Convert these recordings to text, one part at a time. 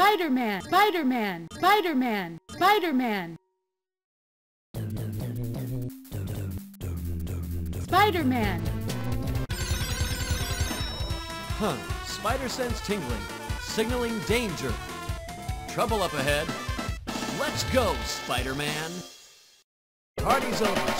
Spider-Man, Spider-Man, Spider-Man, Spider-Man. Spider-Man. Huh. Spider sense tingling. Signaling danger. Trouble up ahead. Let's go, Spider-Man. Party's over,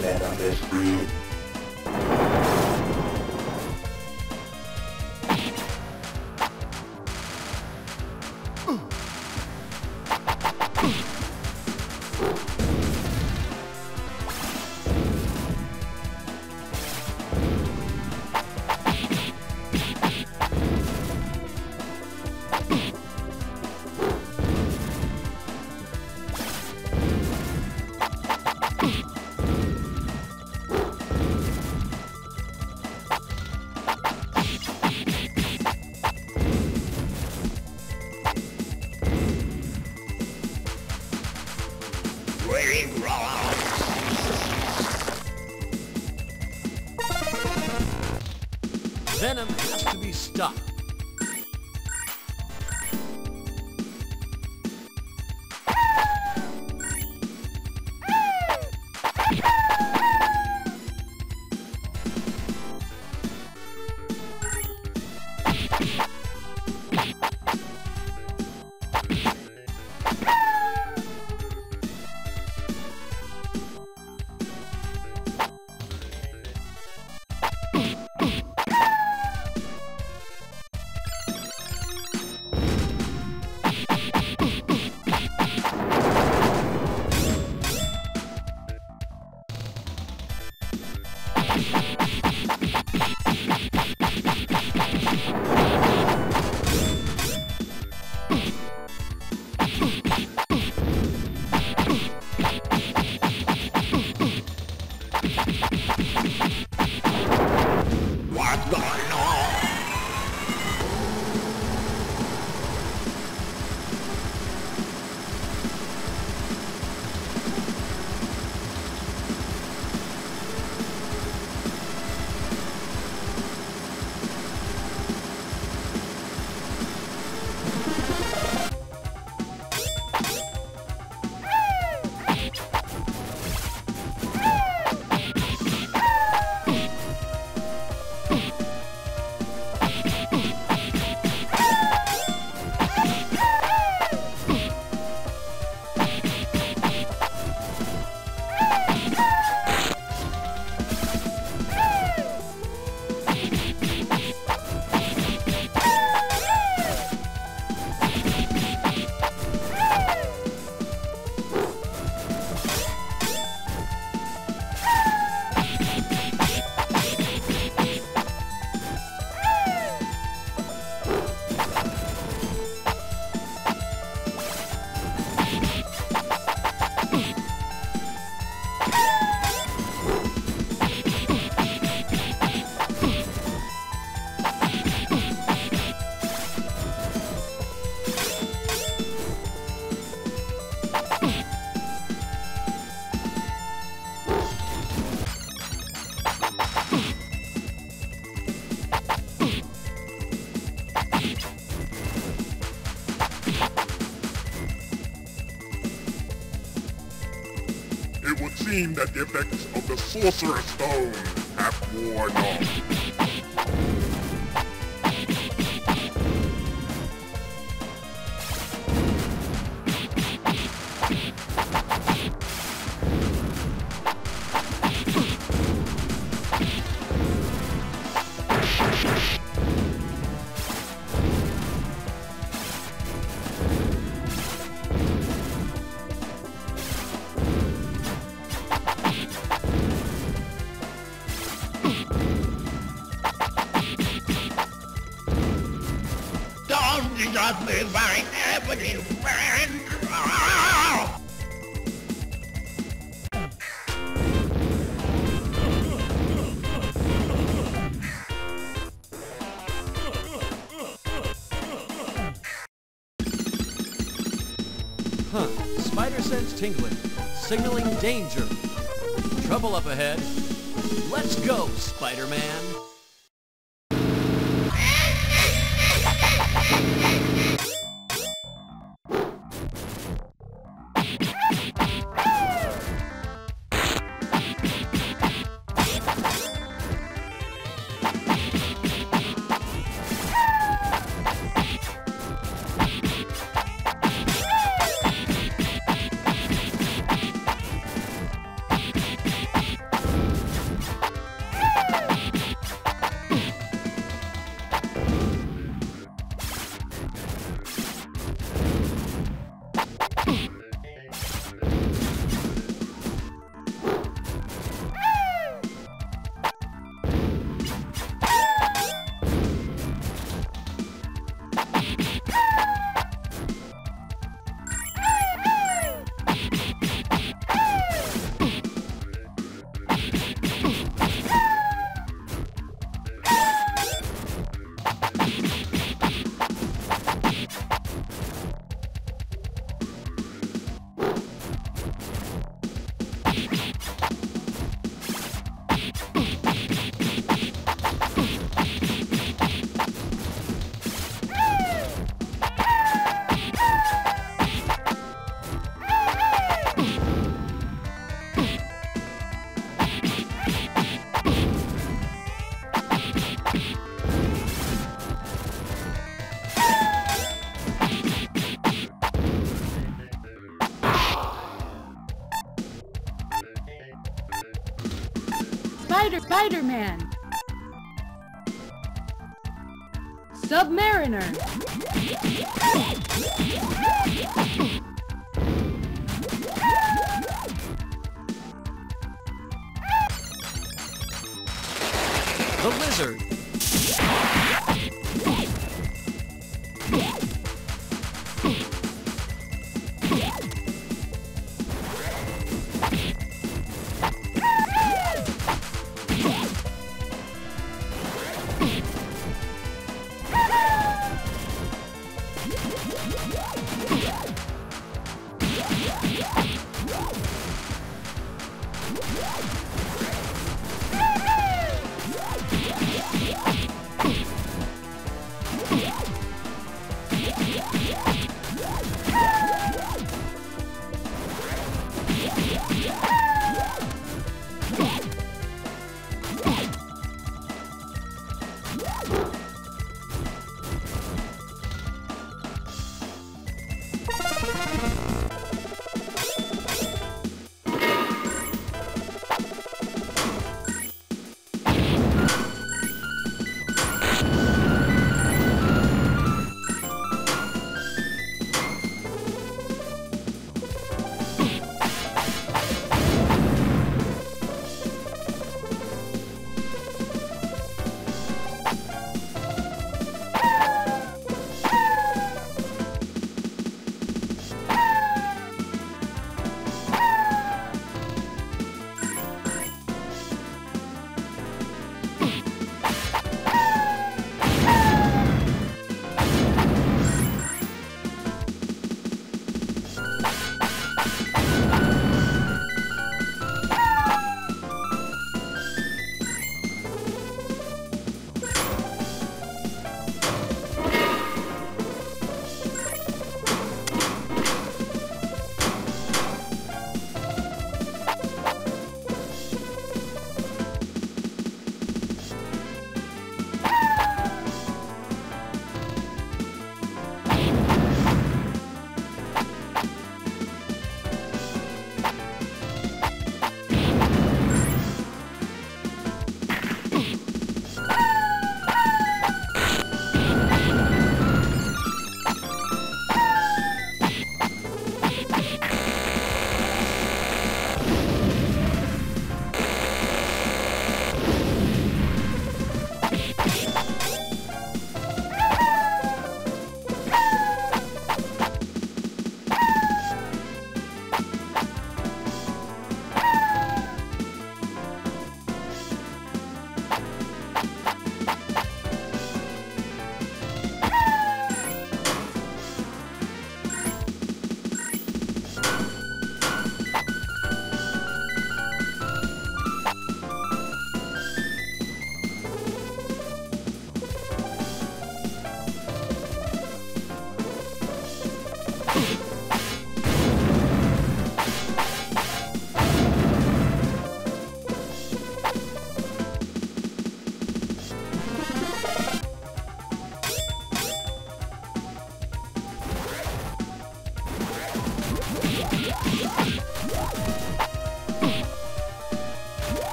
now the venomous seem that the effects of the Sorcerer's Stone have worn off. Tingling, signaling danger. Trouble up ahead. Let's go, Spider-Man. Spider-Man. Submariner. The Lizard.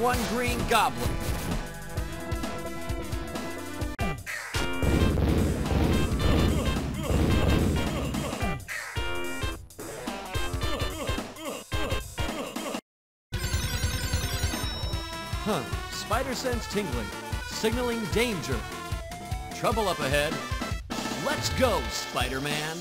One green goblin. Huh. Spider sense tingling. Signaling danger. Trouble up ahead. Let's go, Spider-Man.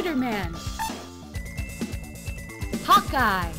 Spider-Man! Hawkeye!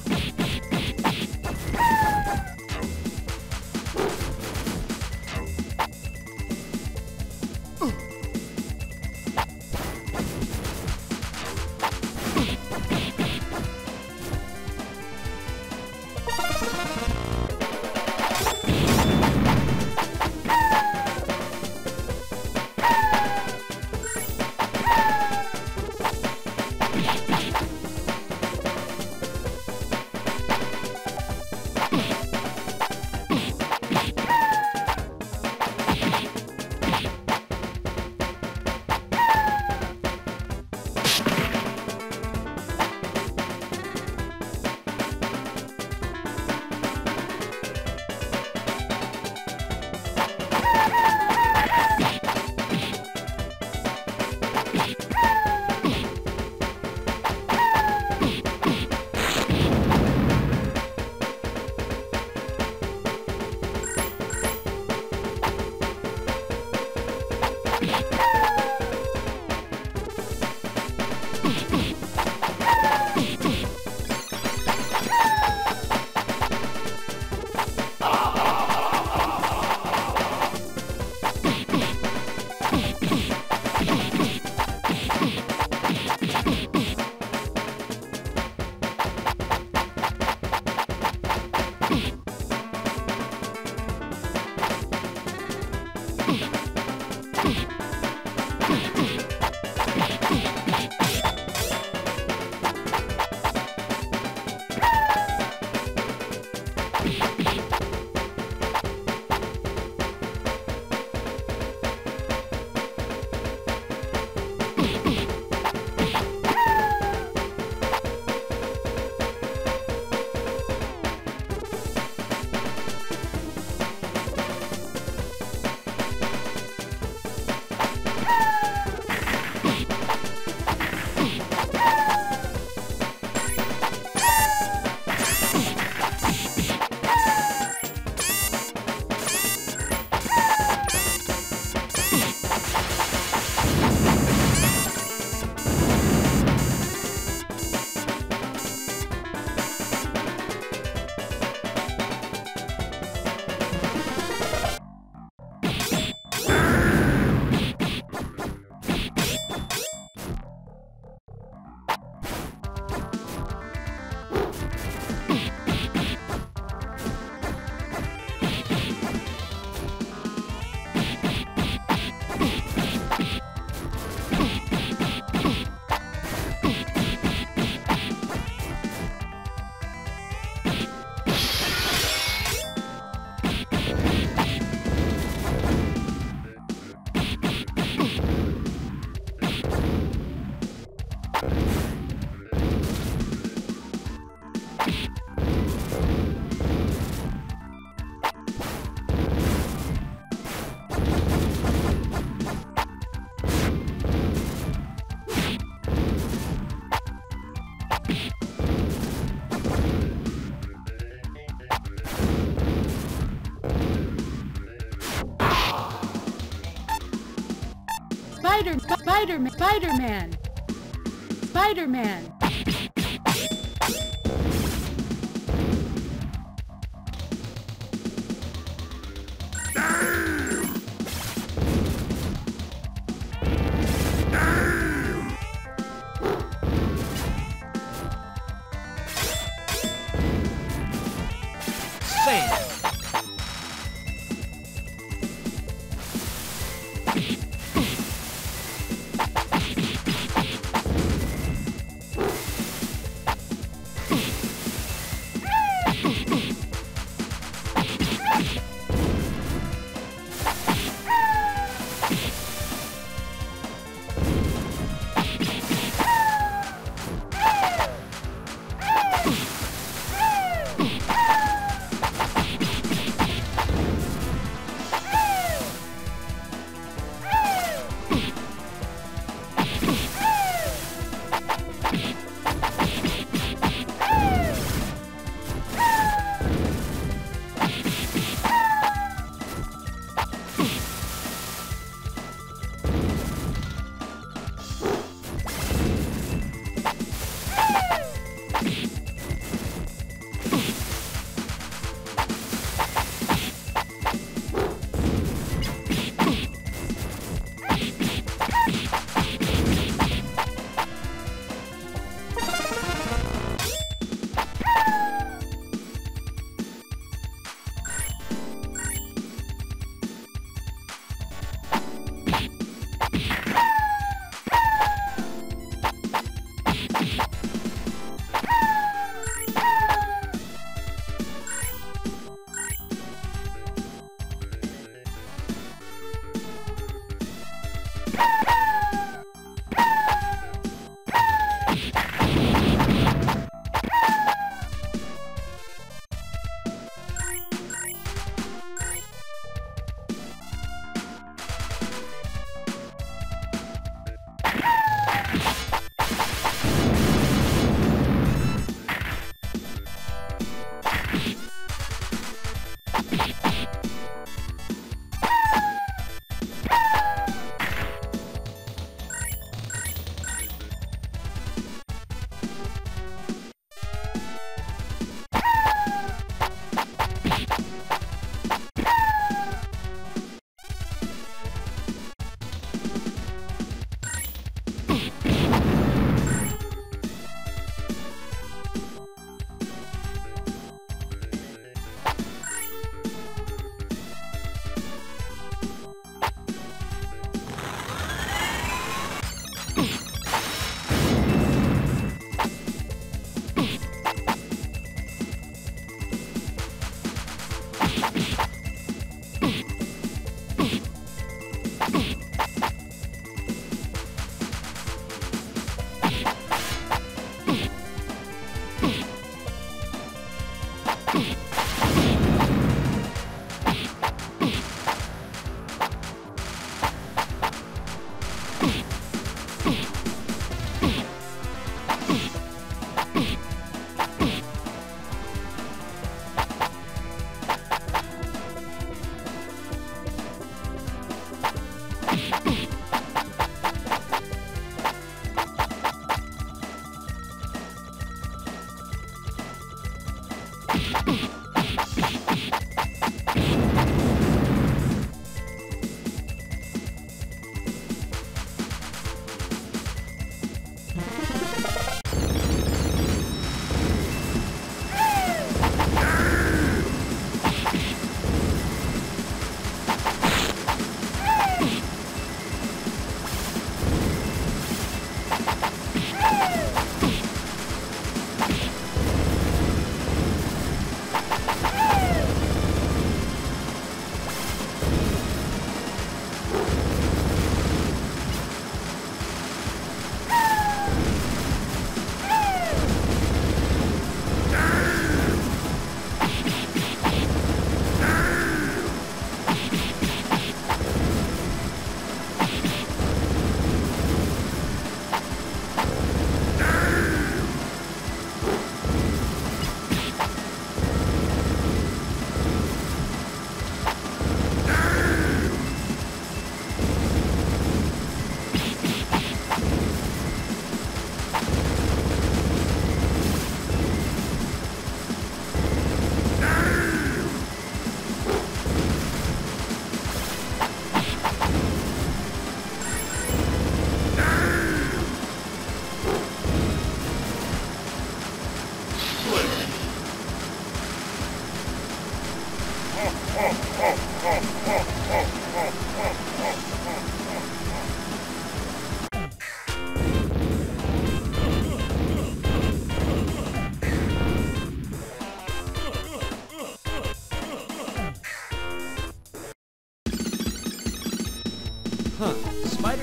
Spider-Man, Spider-Man! Spider-Man!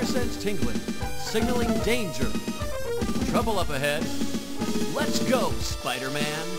Sense tingling, signaling danger. Trouble up ahead. Let's go, Spider-Man.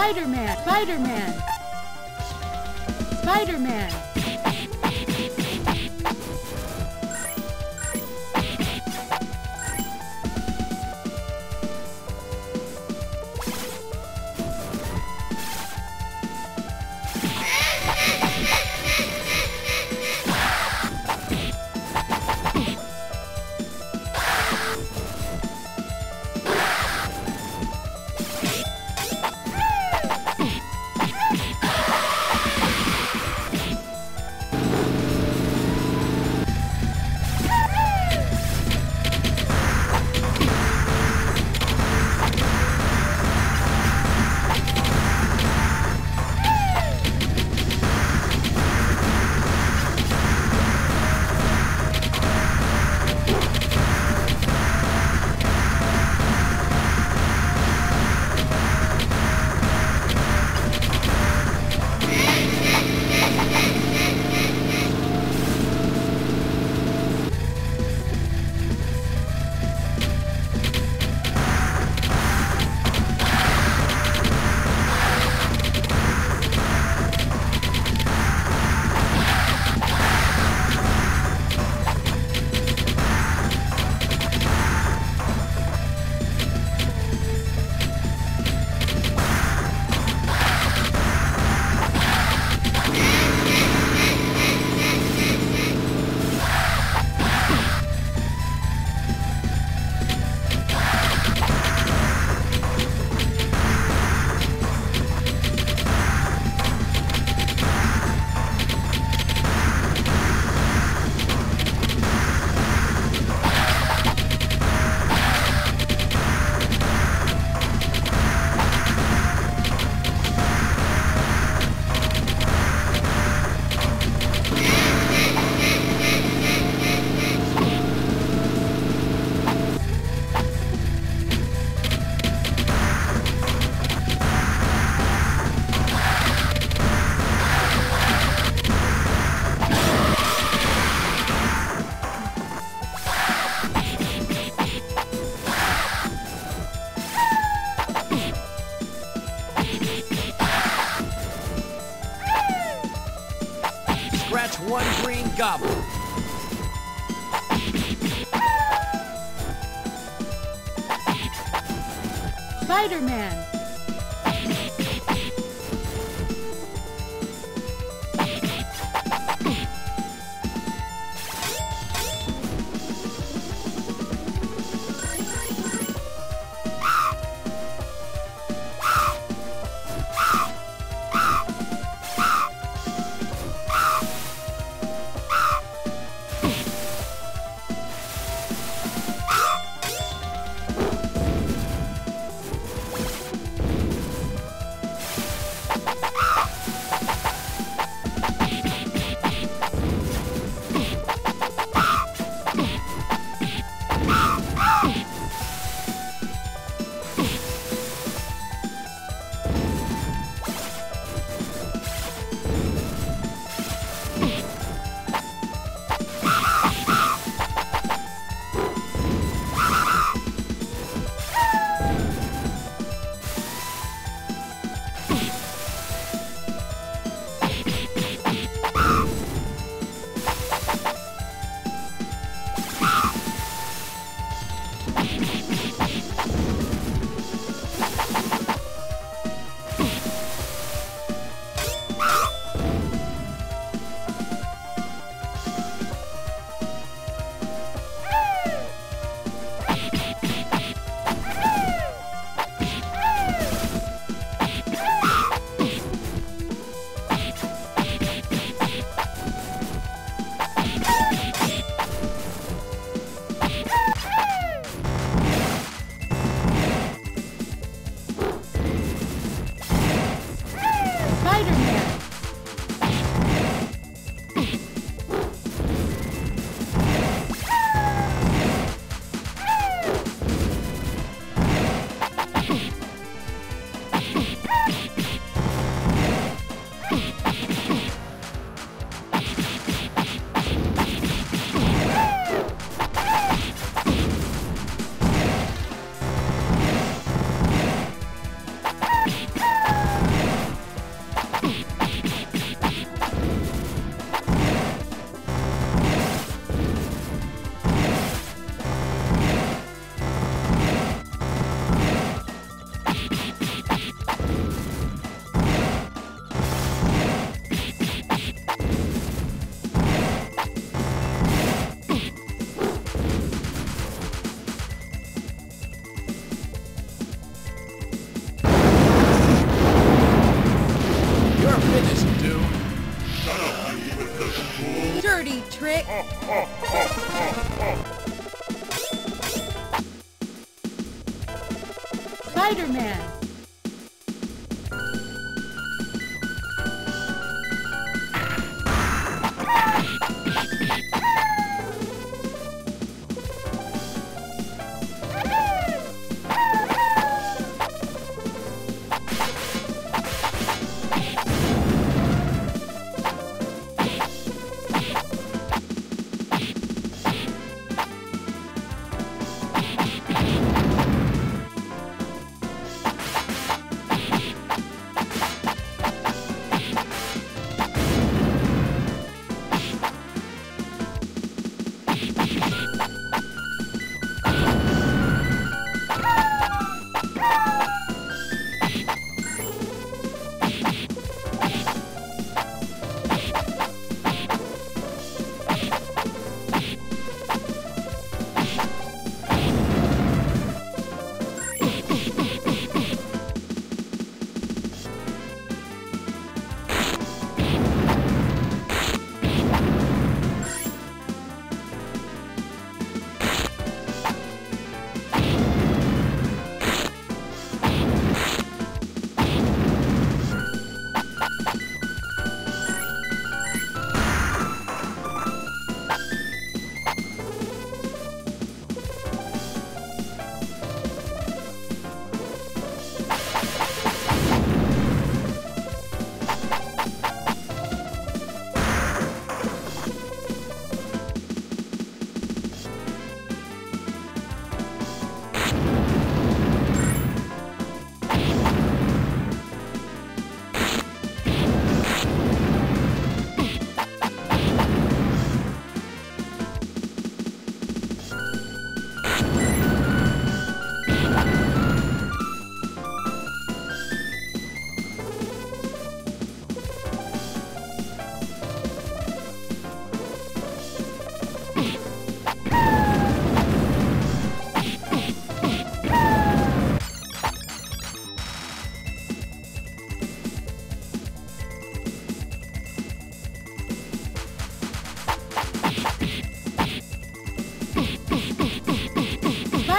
Spider-Man, Spider-Man. Spider-Man.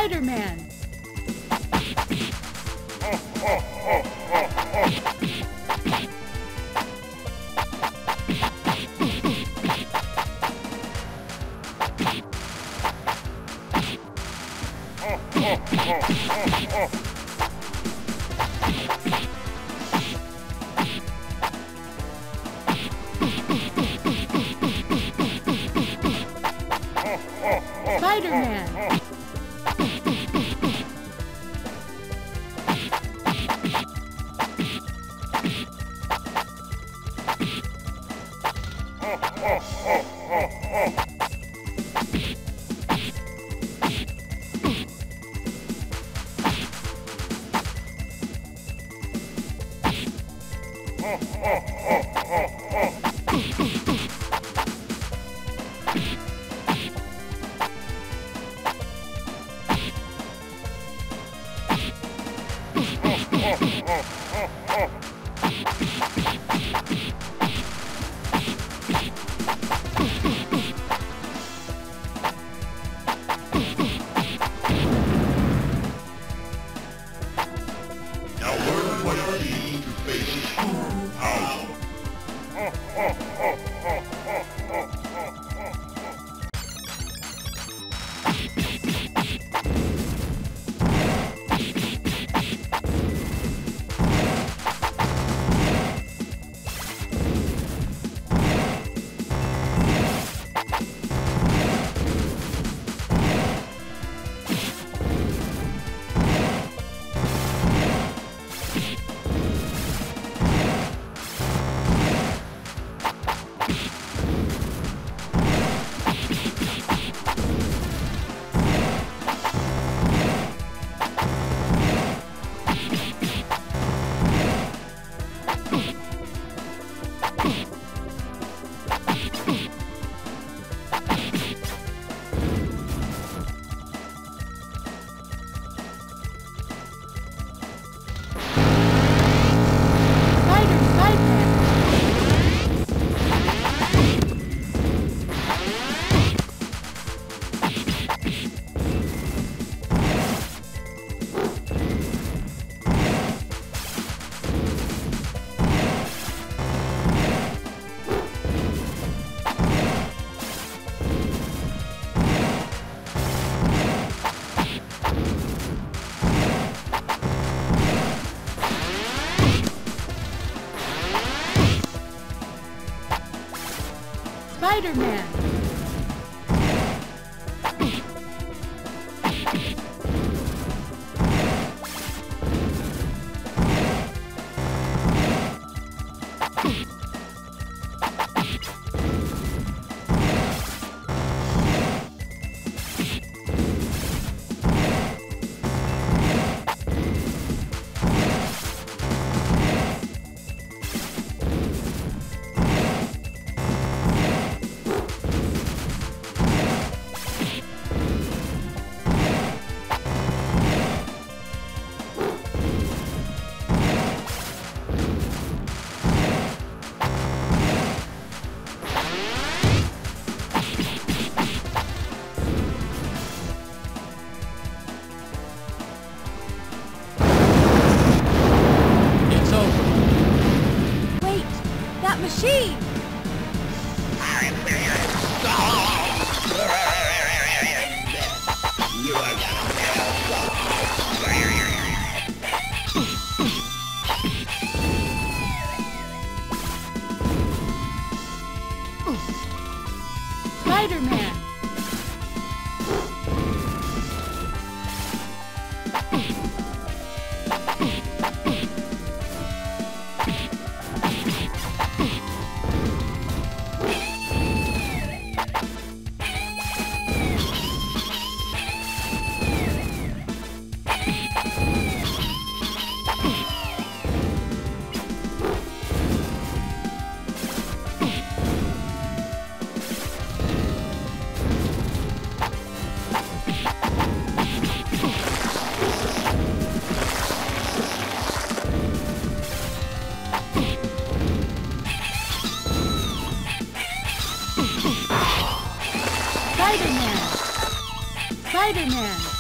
Spider-Man. Spider-Man. Spider-Man.